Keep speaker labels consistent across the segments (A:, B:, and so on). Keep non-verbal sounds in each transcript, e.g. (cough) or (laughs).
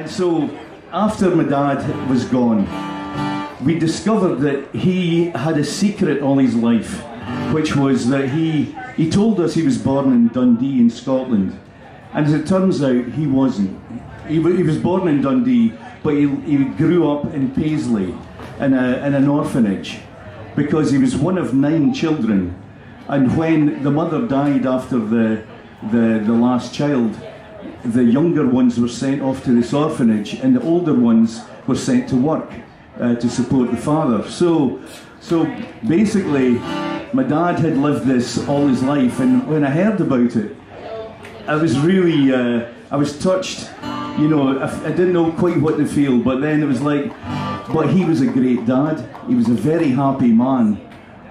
A: And so, after my dad was gone, we discovered that he had a secret all his life, which was that he, he told us he was born in Dundee in Scotland. And as it turns out, he wasn't. He, he was born in Dundee, but he, he grew up in Paisley in, a, in an orphanage because he was one of nine children. And when the mother died after the, the, the last child, the younger ones were sent off to this orphanage, and the older ones were sent to work uh, to support the father. So, so basically, my dad had lived this all his life, and when I heard about it, I was really, uh, I was touched. You know, I, I didn't know quite what to feel, but then it was like, but he was a great dad. He was a very happy man.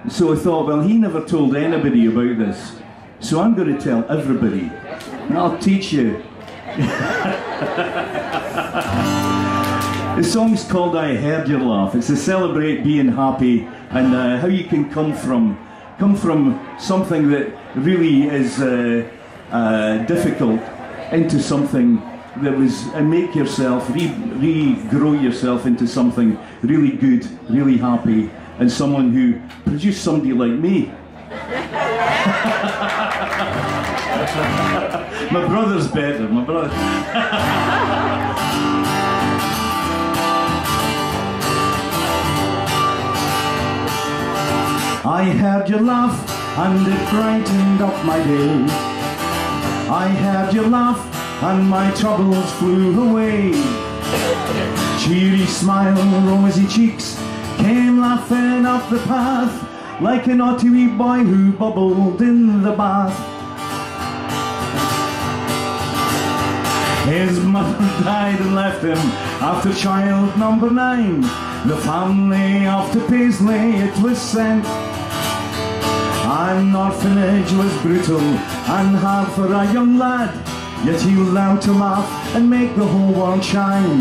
A: So I thought, well, he never told anybody about this. So I'm going to tell everybody. And I'll teach you. (laughs) the song's called I Heard Your Laugh. It's to celebrate being happy and uh, how you can come from come from something that really is uh, uh, difficult into something that was and make yourself re, regrow yourself into something really good, really happy, and someone who produced somebody like me. My brother's better. My brother. I heard your laugh and it brightened up my day. I heard your laugh and my troubles flew away. Cheery smile, rosy cheeks came laughing up the path like a naughty wee boy who bubbled in the bath. His mother (laughs) died and left him after child number nine. The family after Paisley it was sent. An orphanage was brutal and hard for a young lad, yet he learned to laugh and make the whole world shine.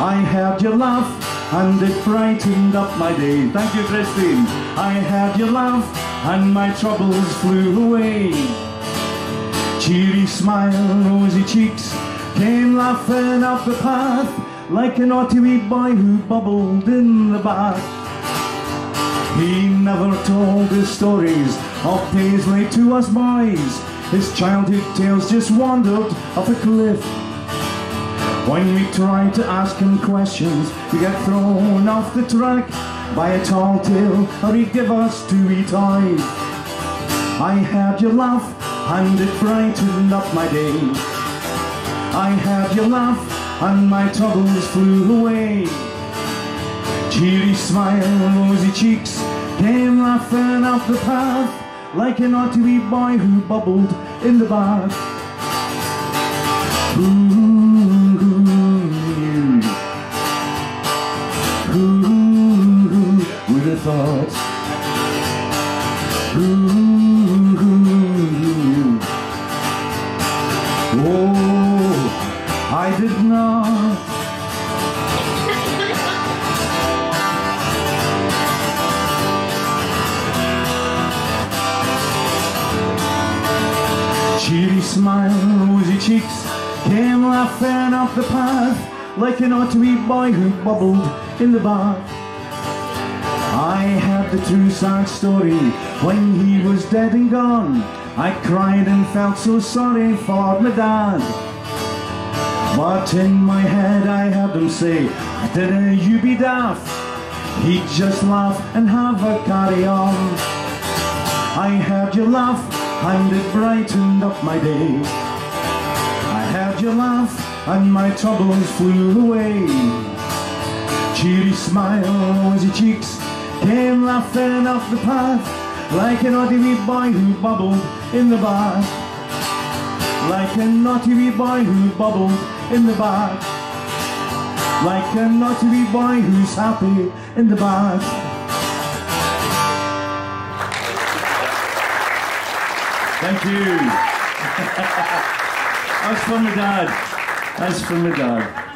A: I heard your laugh and it brightened up my day. Thank you, Christine. I heard your laugh and my troubles flew away. Cheery smile, rosy cheeks came laughing up the path like a naughty wee boy who bubbled in the bath. He never told his stories of Paisley to us boys. His childhood tales just wandered off a cliff. When we try to ask him questions, we get thrown off the track by a tall tale, or he'd give us two wee toys. I heard your laugh, and it brightened up my day. I heard your laugh, and my troubles flew away. Cheery smile, rosy cheeks came laughing up the path like a naughty wee boy who bubbled in the bath. Who would have thought? Who knew? Oh, I did not. (laughs) Cheery smile, rosy cheeks came laughing up the path like an wee boy who bubbled in the bath. I heard the true sad story when he was dead and gone. I cried and felt so sorry for my dad. But in my head I heard him say, didn't you be daft? He'd just laugh and have a carry on. I heard you laugh and it brightened up my day. I heard you laugh and my troubles flew away. Cheery smile, rosy cheeks came laughing off the path like a naughty wee boy who bubbled in the bath. Like a naughty wee boy who bubbled in the bath. Like a naughty wee boy who's happy in the bath. Thank you. (laughs) That's from my dad. That's from my dad.